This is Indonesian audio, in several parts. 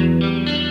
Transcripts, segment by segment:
Música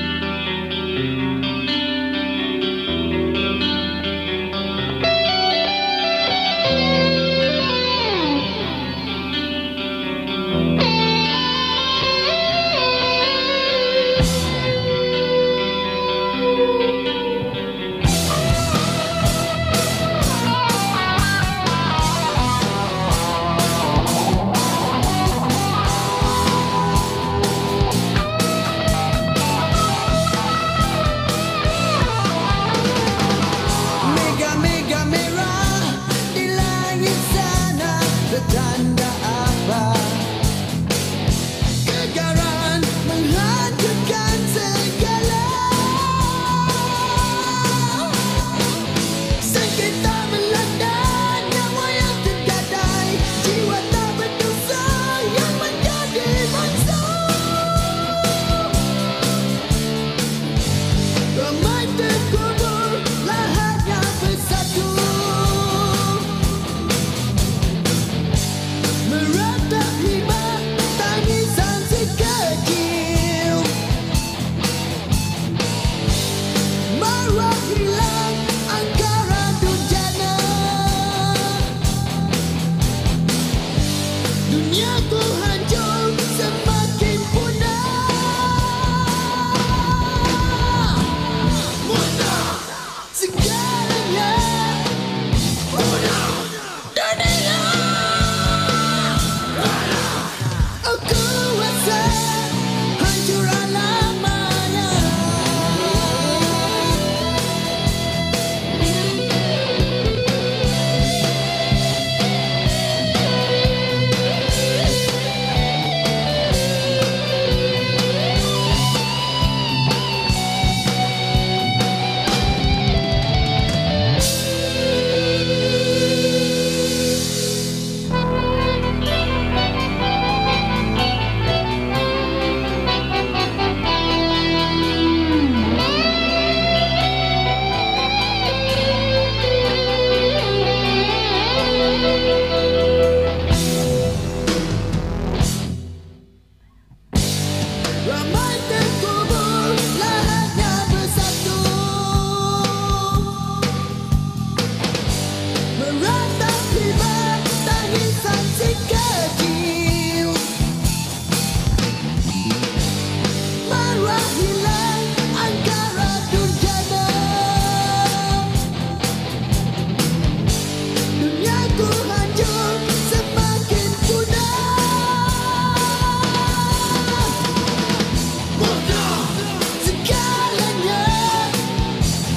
Duniaku hancur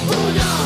不要。